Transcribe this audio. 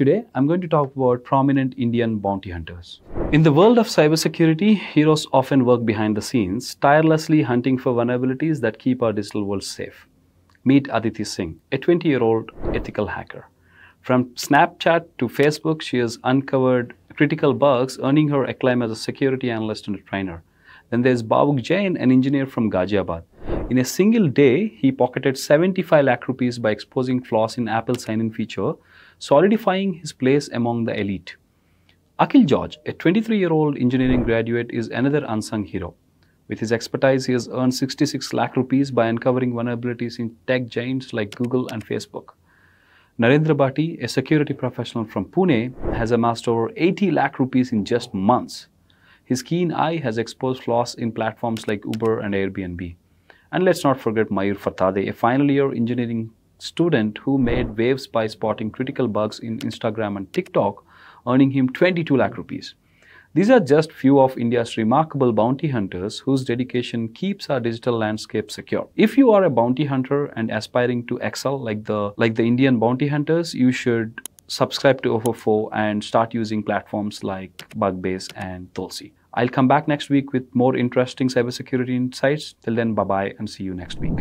Today, I'm going to talk about prominent Indian bounty hunters. In the world of cybersecurity, heroes often work behind the scenes, tirelessly hunting for vulnerabilities that keep our digital world safe. Meet Aditi Singh, a 20 year old ethical hacker. From Snapchat to Facebook, she has uncovered critical bugs, earning her acclaim as a security analyst and a trainer. Then there's Bhavuk Jain, an engineer from Ghaziabad. In a single day, he pocketed 75 lakh rupees by exposing flaws in Apple's sign-in feature, solidifying his place among the elite. Akhil George, a 23-year-old engineering graduate, is another unsung hero. With his expertise, he has earned 66 lakh rupees by uncovering vulnerabilities in tech giants like Google and Facebook. Narendra Bhati, a security professional from Pune, has amassed over 80 lakh rupees in just months. His keen eye has exposed flaws in platforms like Uber and Airbnb. And let's not forget Mayur Fartade, a final year engineering student who made waves by spotting critical bugs in Instagram and TikTok, earning him 22 lakh rupees. These are just few of India's remarkable bounty hunters whose dedication keeps our digital landscape secure. If you are a bounty hunter and aspiring to excel like the like the Indian bounty hunters, you should subscribe to Ofofo and start using platforms like Bugbase and Tulsi. I'll come back next week with more interesting cybersecurity insights. Till then, bye bye and see you next week.